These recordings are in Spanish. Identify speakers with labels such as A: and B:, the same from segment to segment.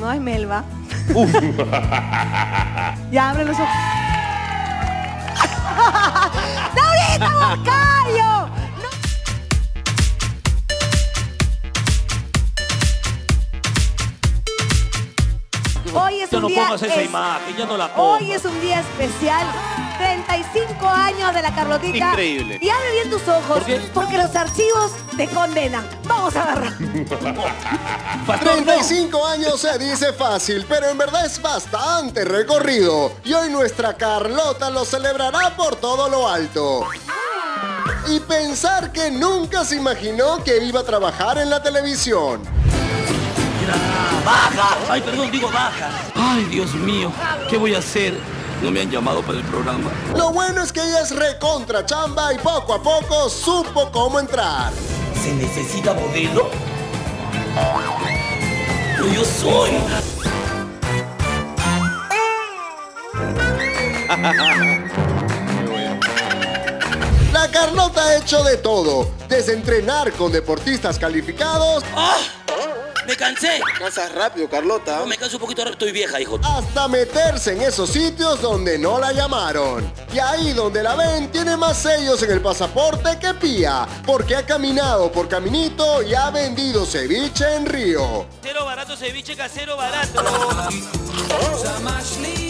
A: No es Melba. ya abre los ojos. ¡Laurita Moncayo! No. Hoy es
B: Ya
A: un
B: no
A: día
B: pongas esa
A: es-
B: imagen, ya no la
A: Hoy es un día especial. 35 años de la Carlotita.
C: Increíble.
A: Y abre bien tus ojos,
B: ¿Por qué?
A: porque los archivos te condenan. Vamos a
B: no.
D: 35 años se dice fácil, pero en verdad es bastante recorrido. Y hoy nuestra Carlota lo celebrará por todo lo alto. Y pensar que nunca se imaginó que iba a trabajar en la televisión.
B: ¡Baja! Ay, perdón, digo baja. Ay, Dios mío, ¿qué voy a hacer? No me han llamado para el programa.
D: Lo bueno es que ella es recontra chamba y poco a poco supo cómo entrar.
B: ¿Se necesita modelo? Pero yo soy.
D: La Carlota ha hecho de todo, desde entrenar con deportistas calificados
B: ¡Ah! ¡Me cansé!
D: Cansas rápido, Carlota.
B: No, me canso un poquito, ahora estoy vieja, hijo.
D: hasta meterse en esos sitios donde no la llamaron. Y ahí donde la ven tiene más sellos en el pasaporte que Pía, porque ha caminado por Caminito y ha vendido ceviche en Río.
B: Casero barato, ceviche casero barato.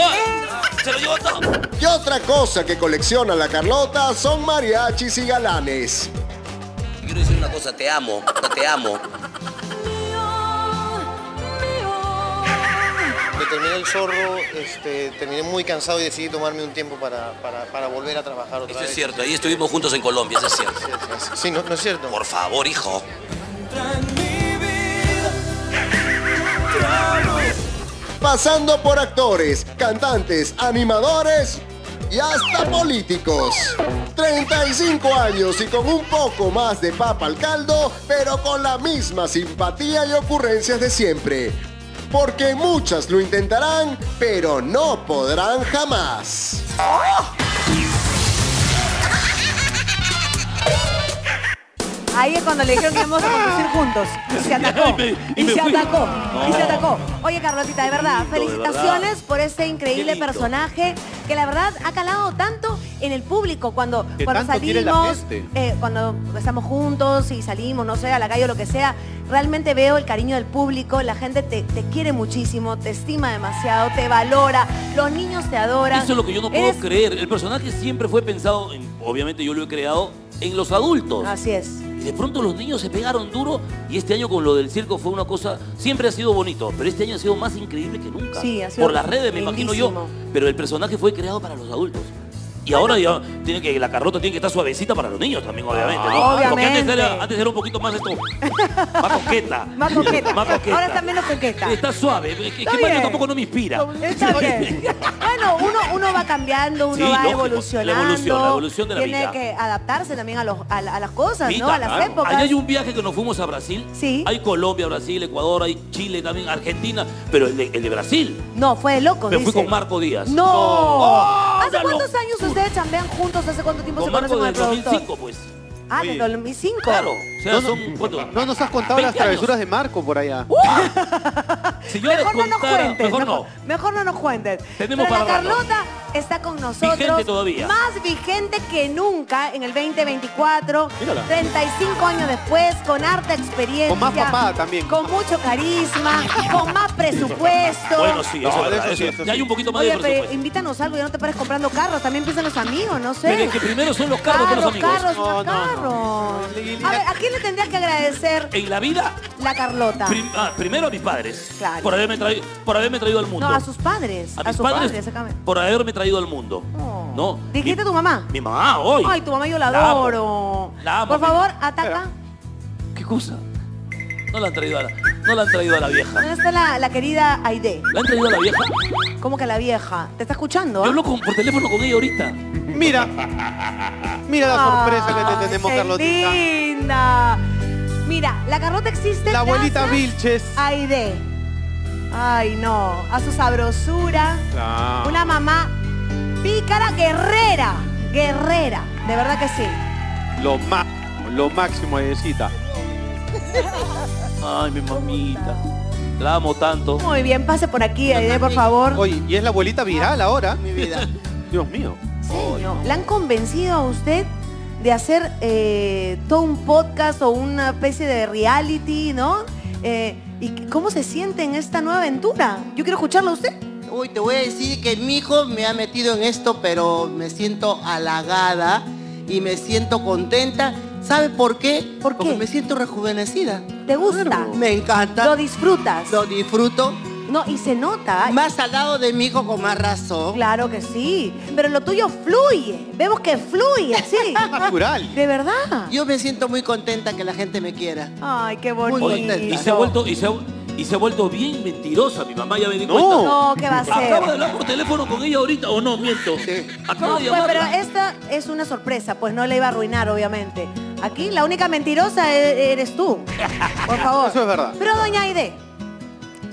B: ¡Ah! ¡Se lo llevo todo!
D: Y otra cosa que colecciona la Carlota son mariachis y galanes.
B: Quiero decir una cosa, te amo, te amo.
E: Terminé el zorro, este, terminé muy cansado y decidí tomarme un tiempo para, para- para volver a trabajar otra
B: Eso
E: vez.
B: es cierto, ahí estuvimos juntos en Colombia, eso es cierto.
E: Sí, sí, sí. Sí, no, no es cierto.
B: Por favor, hijo.
D: Pasando por actores, cantantes, animadores y hasta políticos. 35 años y con un poco más de papa al caldo, pero con la misma simpatía y ocurrencias de siempre. Porque muchas lo intentarán, pero no podrán jamás.
A: Ahí es cuando le dijeron que íbamos a conducir juntos. Y se atacó.
B: Me- y
A: Y
B: me
A: se
B: fui.
A: atacó. Y se atacó. Oye, Carlotita, de verdad,
B: de
A: felicitaciones
B: verdad.
A: por este increíble personaje que la verdad ha calado tanto en el público cuando, cuando salimos, eh, cuando estamos juntos y salimos, no sé, a la calle o lo que sea. Realmente veo el cariño del público, la gente te, te quiere muchísimo, te estima demasiado, te valora, los niños te adoran.
B: Eso es lo que yo no puedo
A: Eres-
B: creer. El personaje siempre fue pensado, en- obviamente yo lo he creado, en los adultos.
A: Así es.
B: Y de pronto los niños se pegaron duro y este año con lo del circo fue una cosa, siempre ha sido bonito, pero este año ha sido más increíble que nunca.
A: Sí, ha sido
B: Por las redes, me imagino yo. Pero el personaje fue creado para los adultos. Y ahora ya tiene que, la Carlota tiene que estar suavecita para los niños también, obviamente, ¿no? Porque antes era, antes era un poquito más esto, más coqueta.
A: Más coqueta.
B: Más coqueta.
A: Ahora está menos coqueta.
B: Está suave. Es que
A: bien.
B: tampoco no me inspira.
A: Está bien. Bueno, uno, uno va cambiando, uno
B: Sí,
A: va
B: lógico.
A: evolucionando.
B: La evolución, la evolución de la
A: Tiene
B: vida.
A: que adaptarse también a, los, a, la- a las cosas,
B: Pita,
A: ¿no? A las
B: claro.
A: épocas.
B: Ahí hay un viaje que nos fuimos a Brasil.
A: Sí.
B: Hay Colombia, Brasil, Ecuador, hay Chile también, Argentina. Pero el de, el de Brasil.
A: No, fue de loco,
B: Me fui
A: dice.
B: con Marco Díaz.
A: ¡No!
B: Oh,
A: ¿Hace cuántos años ustedes chambean juntos? ¿Hace cuánto tiempo
B: Con
A: se conocen con el productor?
B: 2005, pues.
A: Ah,
C: Oye.
A: del 2005.
B: Claro. Sea,
C: No, no,
B: son. ¿cuánto?
C: No nos has contado
B: 20
C: las travesuras
B: años.
C: de Marco por allá.
B: Si yo les
A: Mejor no nos
B: contara.
A: cuentes.
B: mejor no.
A: mejor no nos cuentes.
B: Tenemos
A: Pero la
B: para rato.
A: Carlota está con nosotros.
B: Vigente todavía.
A: Más vigente que nunca en el 2024.
C: Mírala.
A: 35 años después, con harta experiencia.
C: Con más papada también.
A: Con mucho carisma, con más presupuesto.
B: Bueno, sí,
C: No,
B: eso es
C: de
B: verdad.
C: eso sí,
B: eso-
C: eso
B: Ya hay un poquito más
A: Oye,
B: de
A: pero
B: presupuesto.
A: invítanos algo, ya no te pares comprando carros, también piensan los amigos, no sé.
B: Pero es que primero son los carros que los amigos.
A: carros,
C: No,
A: más
C: no, no.
A: carros. A ver, ¿a quién le tendrías que agradecer
B: En la vida,
A: la Carlota?
B: prim- ah, primero a mis padres.
A: Claro.
B: Por haberme, traído, por haberme traído al mundo.
A: No, a sus padres.
B: A mis
A: sus
B: padres, por haberme traído al mundo.
A: Oh.
B: ¿No?
A: ¿Dijiste a tu mamá?
B: Mi mamá, hoy.
A: Ay, tu mamá yo la
B: amo.
A: adoro.
B: La amo.
A: Por favor, ataca.
B: ¿Qué cosa? No la han traído a la, no la han traído a la vieja.
A: ¿Dónde está la, la querida Aide?
B: ¿La han traído a la vieja?
A: ¿Cómo que la vieja? ¿Te está escuchando?
B: Yo
A: ah?
B: hablo con- por teléfono con ella ahorita.
C: Mira. Mira la sorpresa que te tenemos, Carlotita.
A: linda! Mira, la Carlota existe
C: La abuelita
A: gracias
C: Vilches.
A: a Aide. Ay, no. A su sabrosura.
C: Claro.
A: Una mamá pícara, guerrera. Guerrera. De verdad que sí.
C: Lo máximo, lo máximo, Ayesita.
B: Ay, mi mamita. La amo tanto.
A: Muy bien, pase por aquí, Aide, por favor.
C: Oye, y es la abuelita viral ahora.
F: Mi vida.
C: Dios mío.
A: Señor, ¿La han convencido a usted de hacer eh, todo un podcast o una especie de reality, ¿no? Eh, ¿Y cómo se siente en esta nueva aventura? Yo quiero escucharlo a usted.
F: Uy, te voy a decir que mi hijo me ha metido en esto, pero me siento halagada y me siento contenta. ¿Sabe por qué?
A: ¿Por qué?
F: Porque me siento rejuvenecida.
A: ¿Te gusta?
F: Me encanta.
A: ¿Lo disfrutas?
F: Lo disfruto.
A: No, y se nota.
F: Más al lado de mi hijo con más razón.
A: Claro que sí, pero lo tuyo fluye. Vemos que fluye, sí.
C: Natural.
A: De verdad.
F: Yo me siento muy contenta que la gente me quiera.
A: Ay, qué
F: Muy
A: bonito.
F: Contenta.
B: y se ha vuelto, y se ha, y se ha vuelto bien mentirosa. Mi mamá ya me di
C: No.
B: cuenta.
A: No, ¿qué va a
B: Acabo de
A: ser?
B: hablar por teléfono con ella ahorita, o no, miento. Acabo
A: No,
B: de
A: pues, pero esta es una sorpresa, pues no le iba a arruinar, obviamente. Aquí la única mentirosa e- eres tú. Por favor.
C: Eso es verdad.
A: Pero doña Aide,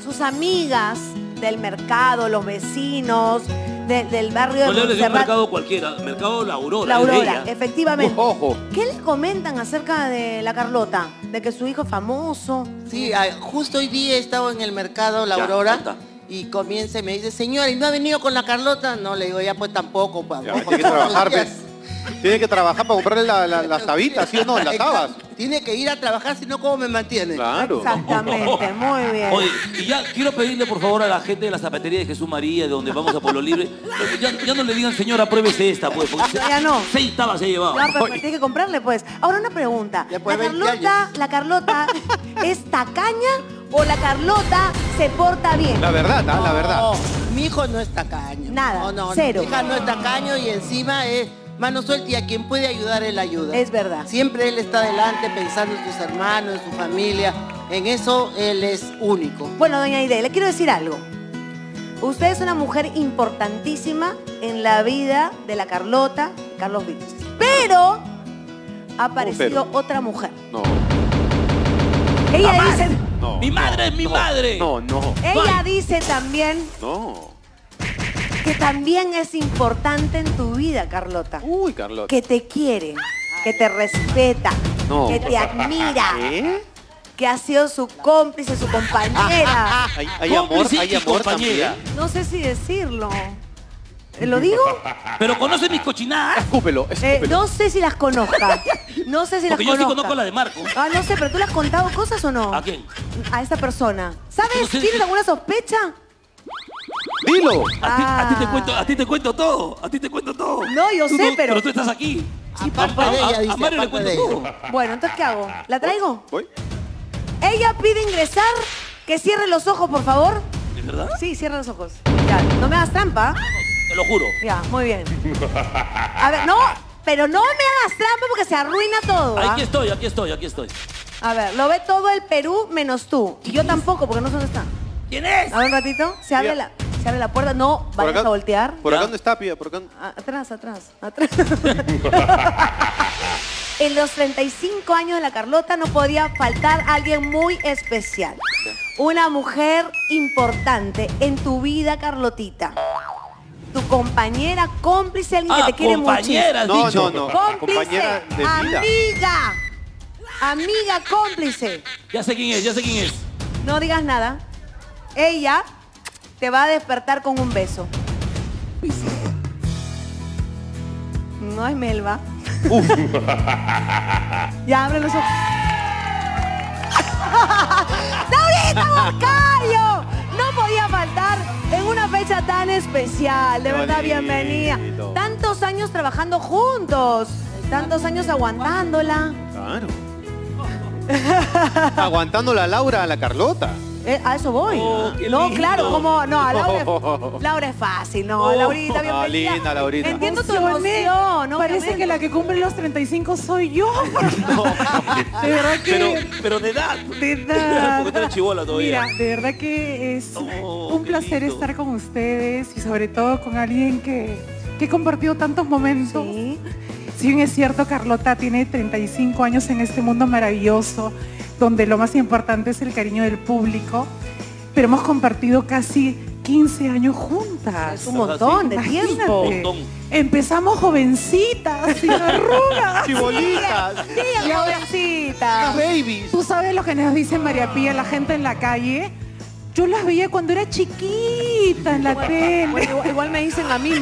A: sus amigas del mercado, los vecinos de- del barrio
B: No
A: de Montserrat,
B: mercado cualquiera, mercado La Aurora.
A: la Aurora, efectivamente.
C: Ojo.
A: ¿Qué le comentan acerca de la Carlota? De que su hijo es famoso.
F: Sí, ah, justo hoy día he estado en el mercado La Aurora y comienza y me dice, señora, ¿y no ha venido con la Carlota? No, le digo, ya pues tampoco. pa-
C: Ya, tiene que trabajar,
F: días".
C: pues. Tiene que trabajar para comprarle la- la- las tabitas, ¿sí o no? Las tabas.
F: Tiene que ir a trabajar, si no, ¿cómo me mantiene?
C: Claro.
A: Exactamente, muy bien.
B: Oye, y ya quiero pedirle por favor a la gente de la zapatería de Jesús María, de donde vamos a Pueblo Libre, ya, ya no le digan, señora, pruébese esta, pues, porque se-
A: Ya no.
B: seis tabas se ha llevado.
A: No, pero tiene que comprarle, pues. Ahora una pregunta. ¿La
F: 20
A: Carlota. ¿La Carlota es tacaña o la Carlota se porta bien?
C: La verdad, ¿ah? la verdad.
F: No, mi hijo no es tacaño.
A: Nada,
F: No, no,
A: cero.
F: Mi hija no es tacaño y encima es mano suelta y a quien puede ayudar él ayuda.
A: Es verdad.
F: Siempre él está adelante pensando en sus hermanos, en su familia. En eso él es único.
A: Bueno, doña Aide, le quiero decir algo. Usted es una mujer importantísima en la vida de la Carlota, Carlos Vives. Pero ha aparecido otra mujer.
C: No,
A: Ella
B: Jamás.
A: dice,
C: no.
B: Mi madre es mi
C: no,
B: madre.
C: No, no,
A: ella dice también
C: no.
A: Que también es importante en tu vida, Carlota.
C: Uy, Carlota.
A: que te quiere, que te respeta,
C: No.
A: que te admira,
C: ¿Qué?
A: que ha sido su cómplice, su compañera.
C: Hay, hay amor, hay amor
B: compañera.
C: también.
A: No sé si decirlo. ¿Lo digo?
B: Pero conoce mis cochinadas.
C: Escúpelo,
A: Eh,
C: escúpelo.
A: no sé si las conozca. No sé si las
B: Porque yo sí
A: conozca.
B: conozco la de Marco.
A: Ah, no sé, pero tú le has contado cosas o no?
B: ¿A quién?
A: A esta persona. ¿Sabes?
B: No sé.
A: ¿Tienes alguna sospecha?
C: Dilo.
B: A ti, a ti te
A: Ah.
B: cuento, a ti te cuento todo. A ti te cuento todo.
A: No, yo
B: Tú
A: sé, pero-
B: Pero tú estás aquí.
F: Aparte
B: a,
F: de
B: a-
F: ella,
B: a Mario le cuento
F: de
B: todo.
A: Bueno, entonces ¿qué hago? ¿La traigo?
C: Voy.
A: Ella pide ingresar. Que cierre los ojos, por favor.
B: ¿De verdad?
A: Sí, cierra los ojos. Ya, no me hagas trampa.
B: Te lo juro.
A: Ya, muy bien. A ver, no, pero no me hagas trampa porque se arruina todo. ¿ah?
B: Aquí estoy, aquí estoy, aquí estoy.
A: A ver, lo ve todo el Perú menos tú. Y yo tampoco, porque no sé dónde está.
B: ¿Quién es?
A: A ver un ratito. Se abre,
C: Mira.
A: la, se abre la puerta. No, vayas
C: acá-
A: a voltear.
C: Por acá dónde está, pía, por acá.
A: Ah, Atrás, atrás, atrás. en los 35 años de la Carlota no podía faltar alguien muy especial. Una mujer importante en tu vida, Carlotita. Tu compañera, cómplice, alguien
B: Ah,
A: que te quiere
B: compañera,
C: No,
B: dicho.
C: no, no.
A: Cómplice,
C: Compañera de vida.
A: amiga. Amiga cómplice.
B: Ya sé quién es, ya sé quién es.
A: No digas nada. Ella te va a despertar con un beso. No es Melba. ya abre los ojos. ¡Laurita Moncayo! No podía faltar en una fecha tan especial. De
C: Qué
A: verdad,
C: bonito.
A: bienvenida. Tantos años trabajando juntos. Tantos años aguantándola.
C: Claro. Aguantando la Laura a la Carlota.
A: Eh, a eso voy.
B: Oh,
A: no,
B: lindo.
A: claro, como no, a Laura, es- Laura es fácil, no,
B: Oh,
A: Laurita, bienvenida.
C: linda, Laurita.
A: Entiendo tu emoción, ¿no?
G: Parece que la que cumple los 35 soy yo. de verdad que...
B: Pero, pero de edad.
G: de edad.
B: Porque eres chibola todavía.
G: Mira, de verdad que es
B: Oh,
G: un placer
B: lindo.
G: estar con ustedes y sobre todo con alguien que, que he compartido tantos momentos.
A: Sí.
G: Si bien es cierto, Carlota tiene 35 años en este mundo maravilloso, donde lo más importante es el cariño del público, pero hemos compartido casi 15 años juntas.
A: Es un montón de
G: Imagínate.
A: tiempo.
B: Montón.
G: Empezamos jovencitas, sin arrugas.
C: Chibolitas.
A: Sí, jovencita.
C: Babies.
G: Tú sabes lo que nos dice María Pía, la gente en la calle. Yo las veía cuando era chiquita en la
A: Bueno,
G: tele.
A: igual, igual me dicen a mí.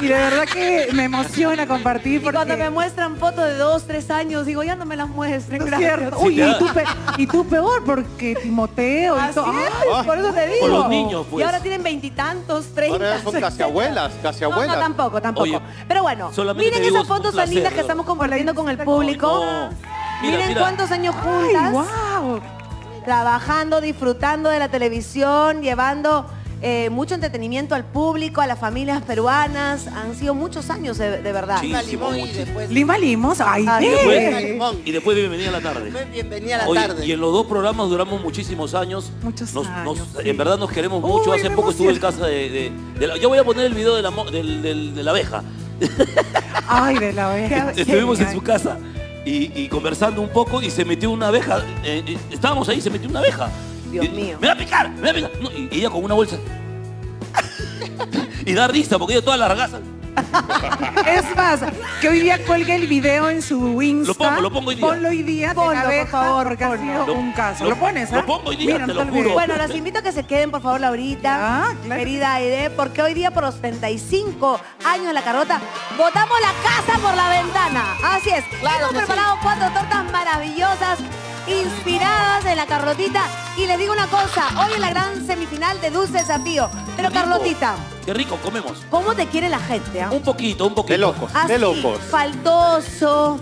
G: Y de verdad que me emociona compartir
A: Y cuando me muestran fotos de dos, tres años, digo, ya no me las muestren,
G: cierto. Uy, y tú, pe- y tú peor, porque Timoteo y
A: Así
G: todo.
A: es,
G: Ay,
A: por eso te digo.
B: Los niños, pues.
A: Y ahora tienen veintitantos, treinta.
C: Ahora son casi abuelas, casi
A: No, no,
C: abuelas.
A: tampoco, tampoco.
B: Oye,
A: Pero bueno, miren esas fotos tan lindas que
B: ¿no?
A: estamos compartiendo con el público.
B: No. Mira,
A: miren
B: mira.
A: cuántos años
G: Ay,
A: juntas,
G: wow.
A: Trabajando, disfrutando de la televisión, llevando eh, mucho entretenimiento al público, a las familias peruanas. Han sido muchos años, de, de verdad.
F: Lima Limón y después
G: Lima Limos, ay,
A: Ah,
B: después, y después bienvenida a la tarde.
F: Bienvenida a la tarde.
B: y en los dos programas duramos muchísimos años.
G: Muchos
B: Nos- nos-
G: años, sí.
B: En verdad nos queremos mucho.
G: Uy,
B: Hace poco estuve en casa de, de- de la... Yo voy a poner el video de la, mo- del- del- de la abeja.
G: Ay, de la oveja.
B: Estuvimos en su casa y, y conversando un poco y se metió una abeja. eh, eh, estábamos ahí, se metió una abeja.
A: Dios
B: Y-
A: mío.
B: Me va a picar, me va a picar. No, y, ella con una bolsa. y da risa porque ella toda largaza.
G: Es más, que hoy día cuelgue el video en su Insta.
B: Lo pongo, lo pongo hoy día.
G: Ponlo hoy día, de
A: Ponlo,
G: la
A: por favor,
G: porque ha sido
B: Lo-
G: un caso.
B: lo-
G: Lo, pones,
B: lo
G: ¿ah?
B: pongo hoy día,
G: Mira,
B: te
G: no
B: lo
G: olvides.
B: juro.
A: Bueno, los invito a que se queden, por favor, Laurita,
G: claro.
A: querida Aide, porque hoy día, por los 35 años de la carrota, botamos la casa por la ventana. Así es.
F: Claro
A: Hemos preparado cuatro tortas maravillosas, inspiradas en la Carlotita. Y les digo una cosa, hoy es la gran semifinal de Dulce Desafío. Pero,
B: Qué rico.
A: Carlotita,
B: Qué rico, comemos.
A: ¿cómo te quiere la gente? ah?
B: Un poquito, un poquito.
C: De locos,
A: Así,
C: de locos.
A: faltoso,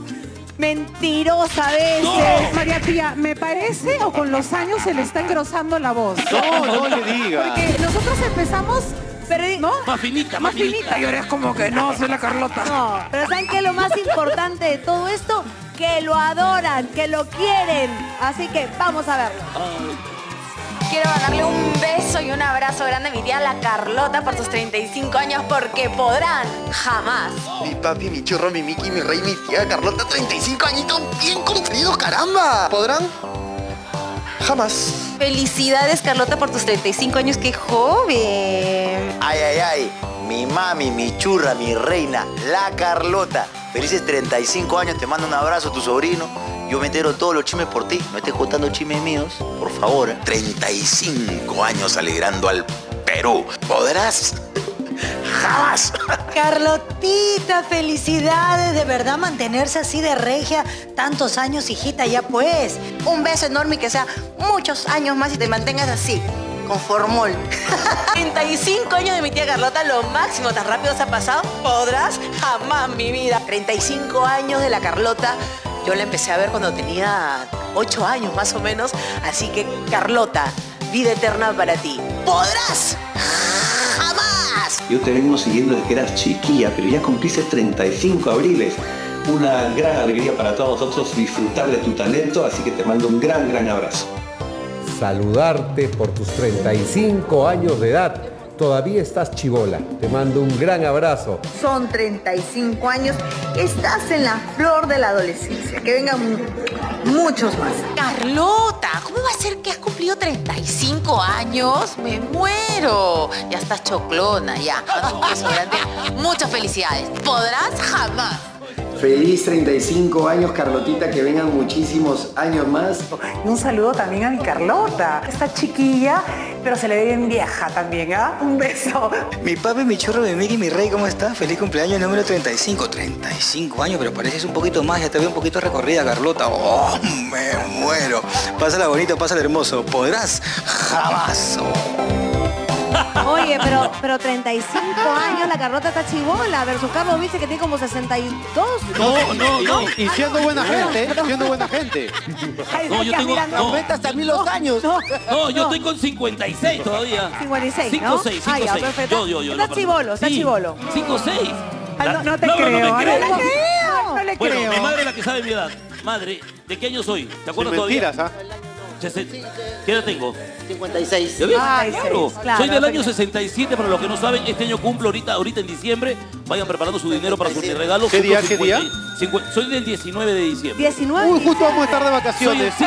A: mentirosa a veces.
B: No.
G: María Pía, ¿me parece o con los años se le está engrosando la voz?
C: No, no le diga.
G: Porque nosotros empezamos,
A: Pero,
G: ¿no?
B: Más finita, más,
G: Más finita y ahora es como que no, soy la Carlota.
A: No, pero ¿saben qué es lo más importante de todo esto? Que lo adoran, que lo quieren. Así que vamos a verlo.
H: Quiero darle un beso y un abrazo grande a mi tía la Carlota por sus 35 años porque podrán jamás.
E: Mi papi, mi churro, mi Miki, mi rey, mi tía Carlota, 35 añitos bien cumplidos, caramba. ¿Podrán? Jamás.
H: Felicidades Carlota por tus 35 años, qué joven.
I: Ay, ay, ay. Mi mami, mi churra, mi reina, la Carlota. Felices 35 años, te mando un abrazo, tu sobrino. Yo me entero todos los chismes por ti. No estés contando chismes míos, por favor. ¿eh? 35 años alegrando al Perú. ¿Podrás? Jamás.
J: Carlotita, felicidades, de verdad mantenerse así de regia tantos años, hijita, ya pues.
H: Un beso enorme y que sea muchos años más y te mantengas así, con formol. 35 años de mi tía Carlota, lo máximo, tan rápido se ha pasado, podrás jamás mi vida. 35 años de la Carlota, yo la empecé a ver cuando tenía 8 años más o menos, así que Carlota, vida eterna para ti. ¿Podrás? Jamás.
K: Yo te vengo siguiendo desde que eras chiquilla, pero ya cumpliste 35 abriles. Una gran alegría para todos nosotros disfrutar de tu talento, así que te mando un gran, gran abrazo.
L: Saludarte por tus 35 años de edad. Todavía estás chivola. Te mando un gran abrazo.
H: Son 35 años, estás en la flor de la adolescencia, que vengan muchos más. Carlota, ¿cómo va a ser que has cumplido 35 años? Me muero. Ya estás choclona, ya. Muchas felicidades. ¿Podrás? Jamás.
M: Feliz 35 años, Carlotita, que vengan muchísimos años más.
G: Y un saludo también a mi Carlota. Está chiquilla, pero se le ve bien vieja también, ¿ah? Un beso.
N: Mi papi, mi churro, mi Miki, mi rey, ¿cómo está? Feliz cumpleaños número 35. 35 años, pero pareces un poquito más, ya te veo un poquito recorrida, Carlota. ¡Oh, me muero! Pásala bonito, pásala hermoso. ¿Podrás? Jamás.
A: Oye, pero, pero 35 años, la Carlota está chivola. Versus Carlos viste que tiene como 62.
C: No, no, no. Y siendo buena gente, ¿eh? siendo buena gente.
B: No, yo tengo. No,
F: Aumenta hasta mí los años.
B: no, yo estoy con 56 todavía.
A: 56, ¿no?
B: 5, 6,
A: Ah,
B: 5,
A: ya,
B: 6.
A: perfecto.
B: Yo, yo, yo.
A: Está
B: no,
A: chivolo, está
B: sí,
A: chivolo.
B: 5, 6.
G: Ay, no, no te creo,
B: No,
G: ¿ah?
B: me
G: No
B: creo.
G: te creo. No le
B: Bueno,
G: creo.
B: mi madre es la que sabe mi edad. Madre, ¿de qué año soy? ¿Te
C: Sin
B: acuerdas
C: mentiras,
B: todavía?
C: ¿ah?
B: ¿Qué edad tengo?
F: 56.
B: ¿Ya ves?
A: Ay,
B: claro.
A: seis, claro,
B: Soy del año
A: perfecto.
B: 67, para los que no saben, este año cumplo ahorita, ahorita en diciembre. Vayan preparando su dinero para sus regalos.
C: ¿Qué día, qué día?
B: 50 Soy del 19 de diciembre.
A: 19.
C: Uy, justo vamos a estar de vacaciones.